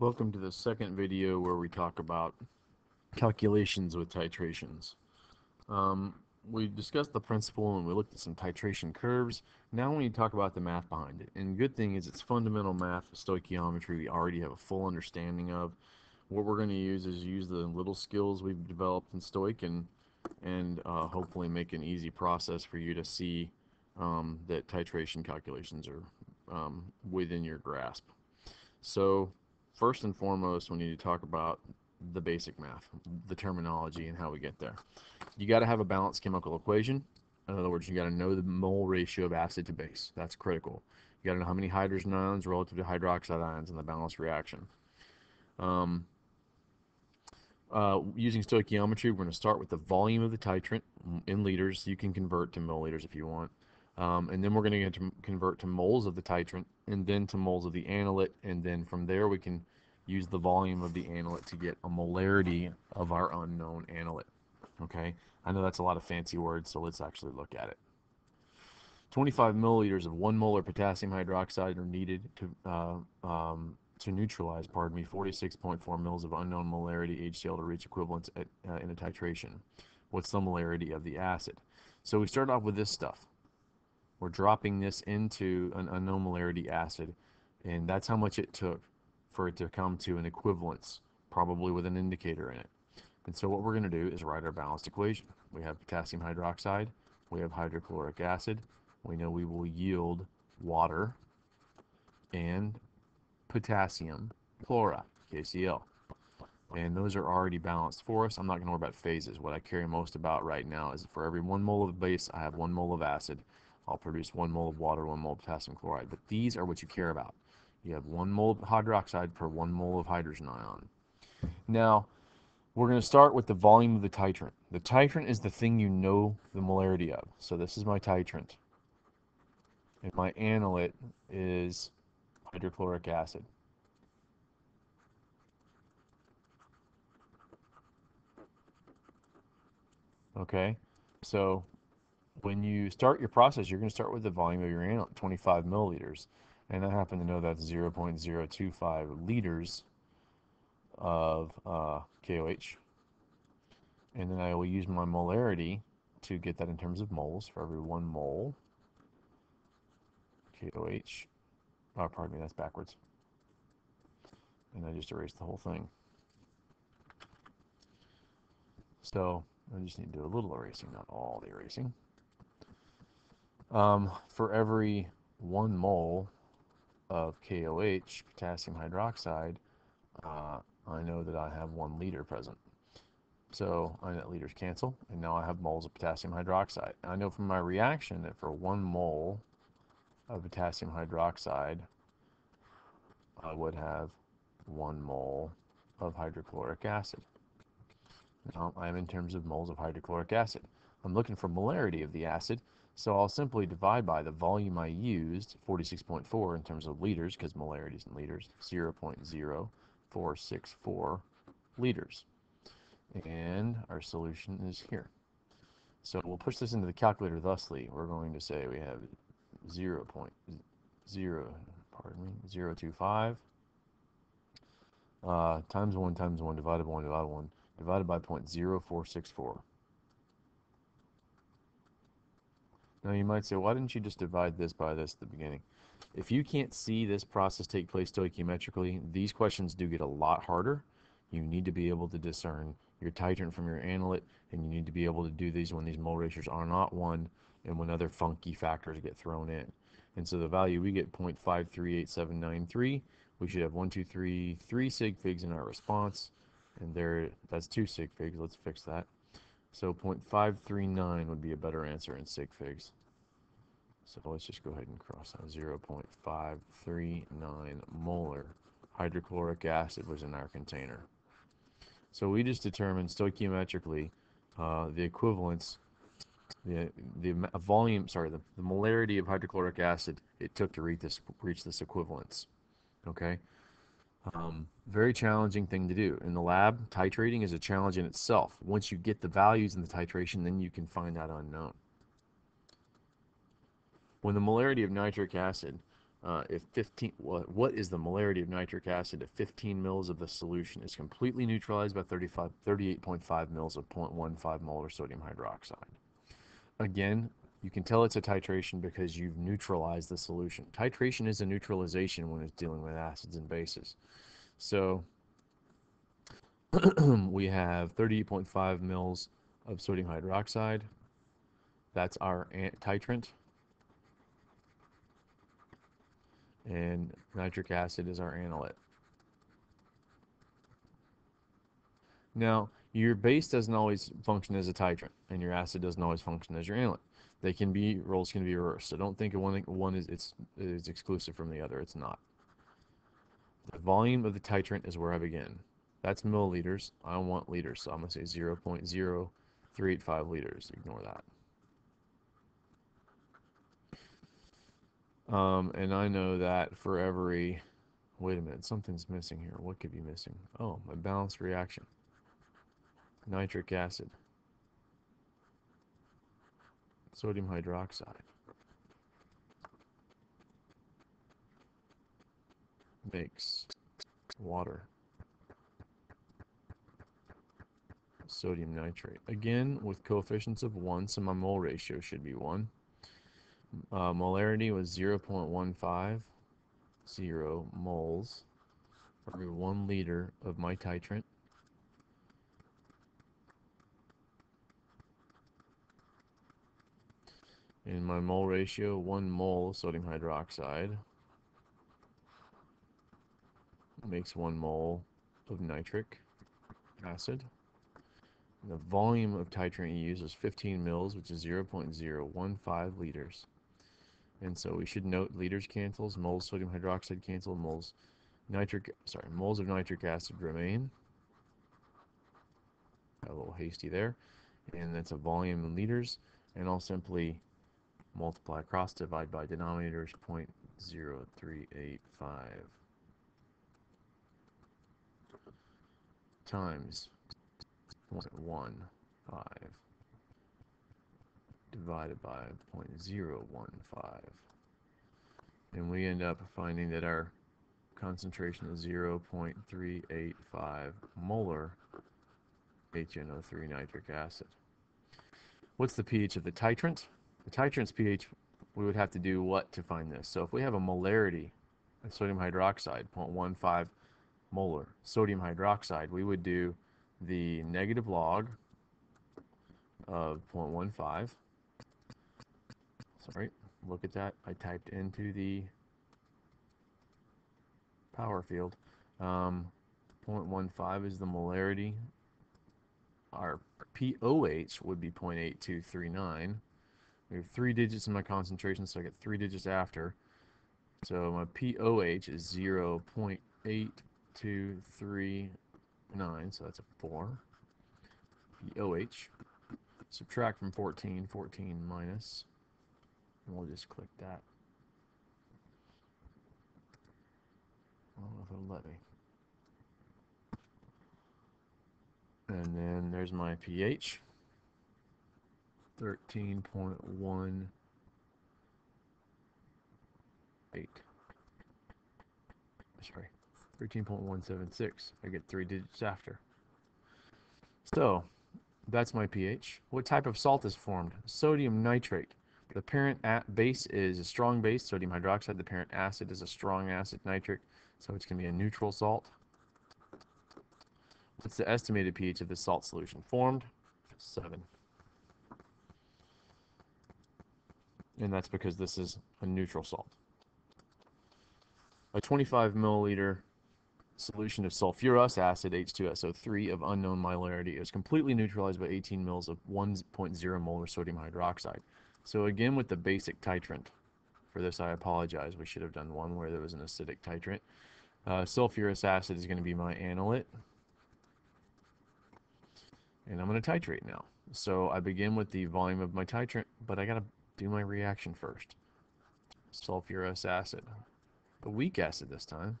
Welcome to the second video where we talk about calculations with titrations. Um, we discussed the principle and we looked at some titration curves. Now we need to talk about the math behind it. And good thing is it's fundamental math, stoichiometry we already have a full understanding of. What we're going to use is use the little skills we've developed in stoich and, and uh, hopefully make an easy process for you to see um, that titration calculations are um, within your grasp. So first and foremost, we need to talk about the basic math, the terminology, and how we get there. You got to have a balanced chemical equation. In other words, you got to know the mole ratio of acid to base. That's critical. You got to know how many hydrogen ions relative to hydroxide ions in the balanced reaction. Um, uh, using stoichiometry, we're going to start with the volume of the titrant in liters. You can convert to milliliters if you want. Um, and then we're going to convert to moles of the titrant and then to moles of the analyte. And then from there, we can use the volume of the analyte to get a molarity of our unknown analyte. Okay, I know that's a lot of fancy words, so let's actually look at it. 25 milliliters of 1 molar potassium hydroxide are needed to uh, um, to neutralize, pardon me, 46.4 mils of unknown molarity HCl to reach equivalence at, uh, in a titration. What's the molarity of the acid? So we start off with this stuff. We're dropping this into an unknown acid, and that's how much it took for it to come to an equivalence, probably with an indicator in it. And so what we're going to do is write our balanced equation. We have potassium hydroxide, we have hydrochloric acid, we know we will yield water and potassium chloride, KCl. And those are already balanced for us. I'm not going to worry about phases. What I care most about right now is for every one mole of base, I have one mole of acid. I'll produce one mole of water, one mole of potassium chloride. But these are what you care about. You have one mole of hydroxide per one mole of hydrogen ion. Now, we're going to start with the volume of the titrant. The titrant is the thing you know the molarity of. So this is my titrant. And my analyte is hydrochloric acid. Okay, so when you start your process, you're going to start with the volume of your analyte, 25 milliliters and I happen to know that's 0.025 liters of uh, KOH. And then I will use my molarity to get that in terms of moles for every one mole. KOH. Oh, pardon me, that's backwards. And I just erased the whole thing. So I just need to do a little erasing, not all the erasing. Um, for every one mole of KOH, potassium hydroxide, uh, I know that I have one liter present. So I know liters cancel, and now I have moles of potassium hydroxide. I know from my reaction that for one mole of potassium hydroxide, I would have one mole of hydrochloric acid. Now I'm in terms of moles of hydrochloric acid. I'm looking for molarity of the acid, so I'll simply divide by the volume I used, 46.4 in terms of liters, because molarity is in liters, 0.0464 liters. And our solution is here. So we'll push this into the calculator thusly. We're going to say we have 0, 0.0, pardon me, 0.25 uh, times 1 times 1 divided by 1 divided by 1 divided by 0.0464. Now you might say, why didn't you just divide this by this at the beginning? If you can't see this process take place stoichiometrically, these questions do get a lot harder. You need to be able to discern your titrant from your analyte, and you need to be able to do these when these mole ratios are not 1 and when other funky factors get thrown in. And so the value we get 0.538793, we should have 1, 2, 3, 3 sig figs in our response. And there, that's 2 sig figs. Let's fix that. So 0.539 would be a better answer in sig figs. So let's just go ahead and cross out 0.539 molar hydrochloric acid was in our container. So we just determined stoichiometrically uh, the equivalence, the the volume, sorry, the, the molarity of hydrochloric acid it took to reach this reach this equivalence. Okay. Um, very challenging thing to do. In the lab, titrating is a challenge in itself. Once you get the values in the titration, then you can find that unknown. When the molarity of nitric acid uh, if 15, what, what is the molarity of nitric acid if 15 mils of the solution is completely neutralized by 35, 38.5 mils of 0.15 molar sodium hydroxide. Again, you can tell it's a titration because you've neutralized the solution. Titration is a neutralization when it's dealing with acids and bases. So we have 38.5 mils of sodium hydroxide. That's our titrant. And nitric acid is our analyte. Now, your base doesn't always function as a titrant, and your acid doesn't always function as your analyte. They can be roles can be reversed. So don't think one one is it's is exclusive from the other. It's not. The volume of the titrant is where I begin. That's milliliters. I want liters, so I'm gonna say 0.0385 liters. Ignore that. Um, and I know that for every, wait a minute, something's missing here. What could be missing? Oh, my balanced reaction. Nitric acid. Sodium hydroxide. Makes water. Sodium nitrate. Again, with coefficients of 1, so my mole ratio should be 1. Uh, molarity was 0 0.15, 0 moles for every 1 liter of my titrant. In my mole ratio, 1 mole sodium hydroxide makes 1 mole of nitric acid. The volume of titrant you use is 15 mils, which is 0.015 liters. And so we should note liters cancels, moles sodium hydroxide cancel, moles nitric, sorry, moles of nitric acid remain. Got a little hasty there. And that's a volume in liters. And I'll simply multiply across, divide by denominators 0.0385 times 0.15 divided by 0.015 and we end up finding that our concentration is 0.385 molar HNO3 nitric acid. What's the pH of the titrant? The titrant's pH, we would have to do what to find this? So if we have a molarity of sodium hydroxide, 0.15 molar sodium hydroxide, we would do the negative log of 0.15. Sorry, look at that. I typed into the power field. Um, 0.15 is the molarity. Our POH would be 0.8239. Have three digits in my concentration, so I get three digits after. So my POH is 0 0.8239, so that's a 4. POH. Subtract from 14, 14 minus, and we'll just click that. I don't know if it'll let me. And then there's my pH. 13.18. Sorry, 13.176. I get three digits after. So, that's my pH. What type of salt is formed? Sodium nitrate. The parent base is a strong base, sodium hydroxide. The parent acid is a strong acid, nitric. So it's going to be a neutral salt. What's the estimated pH of the salt solution formed? 7. And that's because this is a neutral salt. A 25 milliliter solution of sulfurous acid, H2SO3, of unknown molarity is completely neutralized by 18 mils of 1.0 molar sodium hydroxide. So again, with the basic titrant, for this I apologize, we should have done one where there was an acidic titrant. Uh, sulfurous acid is going to be my analyte. And I'm going to titrate now. So I begin with the volume of my titrant, but I got to do my reaction first. Sulfurous acid. A weak acid this time.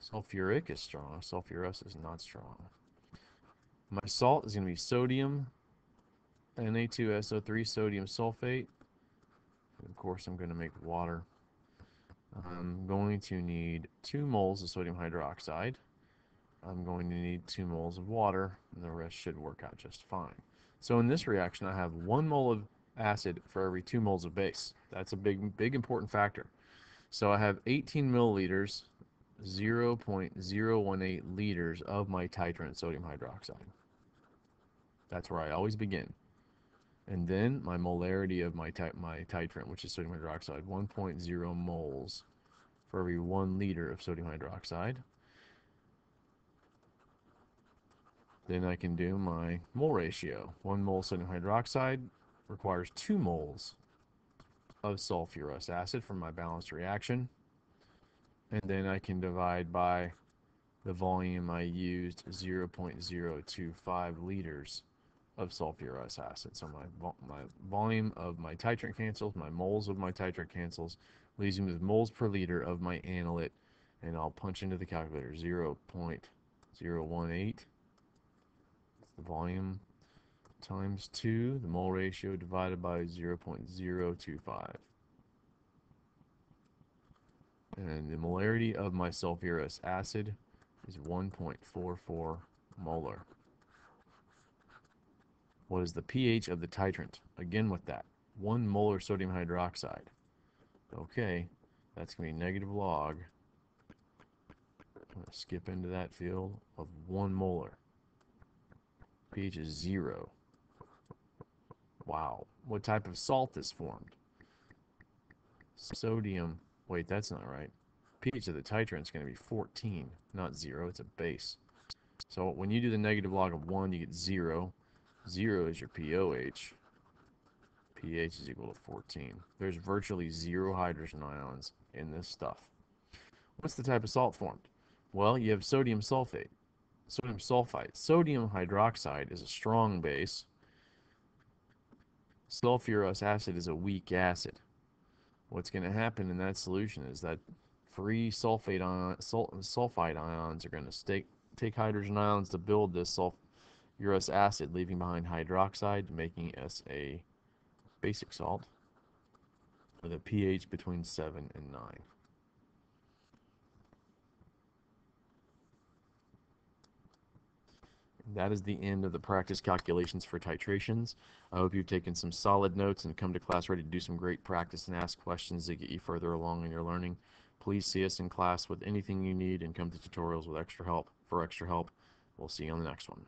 Sulfuric is strong. Sulfurous is not strong. My salt is going to be sodium, Na2SO3 sodium sulfate. And of course, I'm going to make water. I'm going to need 2 moles of sodium hydroxide. I'm going to need 2 moles of water, and the rest should work out just fine. So in this reaction, I have 1 mole of acid for every 2 moles of base. That's a big, big important factor. So I have 18 milliliters, 0.018 liters of my titrant sodium hydroxide. That's where I always begin. And then my molarity of my, my titrant, which is sodium hydroxide, 1.0 moles for every 1 liter of sodium hydroxide. Then I can do my mole ratio. 1 mole sodium hydroxide requires 2 moles of sulfurous acid from my balanced reaction. And then I can divide by the volume I used, 0.025 liters of sulfurous acid. So my, my volume of my titrant cancels, my moles of my titrant cancels, leaves me with moles per liter of my analyte, and I'll punch into the calculator 0.018. The volume times 2, the mole ratio divided by 0.025. And the molarity of my sulfurous acid is 1.44 molar. What is the pH of the titrant? Again with that, 1 molar sodium hydroxide. Okay, that's going to be negative log. I'm going to skip into that field of 1 molar. pH is 0. Wow. What type of salt is formed? Sodium. Wait, that's not right. pH of the titrant is going to be 14, not 0. It's a base. So when you do the negative log of 1, you get 0. 0 is your POH. pH is equal to 14. There's virtually zero hydrogen ions in this stuff. What's the type of salt formed? Well, you have sodium sulfate. Sodium sulfite. Sodium hydroxide is a strong base. Sulfurous acid is a weak acid. What's going to happen in that solution is that free sulfate ion, sulfide ions are going to take hydrogen ions to build this sulfurous acid, leaving behind hydroxide, making us a basic salt with a pH between 7 and 9. That is the end of the practice calculations for titrations. I hope you've taken some solid notes and come to class ready to do some great practice and ask questions to get you further along in your learning. Please see us in class with anything you need and come to tutorials with extra help for extra help. We'll see you on the next one.